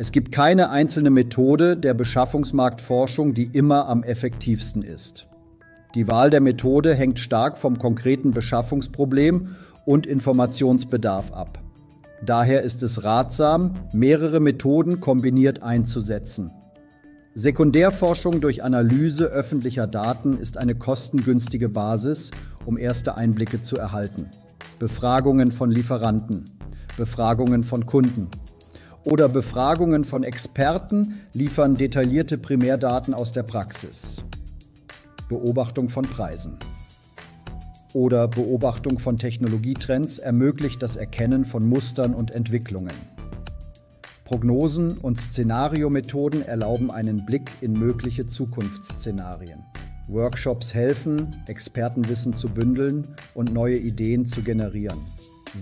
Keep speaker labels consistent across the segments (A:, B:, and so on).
A: Es gibt keine einzelne Methode der Beschaffungsmarktforschung, die immer am effektivsten ist. Die Wahl der Methode hängt stark vom konkreten Beschaffungsproblem und Informationsbedarf ab. Daher ist es ratsam, mehrere Methoden kombiniert einzusetzen. Sekundärforschung durch Analyse öffentlicher Daten ist eine kostengünstige Basis, um erste Einblicke zu erhalten. Befragungen von Lieferanten, Befragungen von Kunden, oder Befragungen von Experten liefern detaillierte Primärdaten aus der Praxis. Beobachtung von Preisen oder Beobachtung von Technologietrends ermöglicht das Erkennen von Mustern und Entwicklungen. Prognosen und Szenariomethoden erlauben einen Blick in mögliche Zukunftsszenarien. Workshops helfen, Expertenwissen zu bündeln und neue Ideen zu generieren.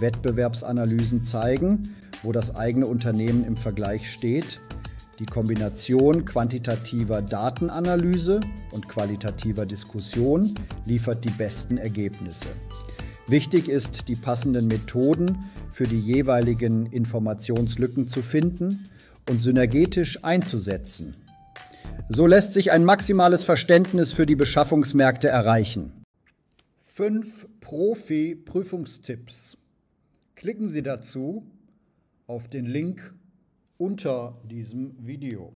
A: Wettbewerbsanalysen zeigen, wo das eigene Unternehmen im Vergleich steht. Die Kombination quantitativer Datenanalyse und qualitativer Diskussion liefert die besten Ergebnisse. Wichtig ist, die passenden Methoden für die jeweiligen Informationslücken zu finden und synergetisch einzusetzen. So lässt sich ein maximales Verständnis für die Beschaffungsmärkte erreichen.
B: Fünf Profi-Prüfungstipps. Klicken Sie dazu auf den Link unter diesem Video.